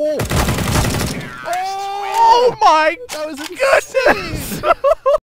Oh! Oh my That was goodness!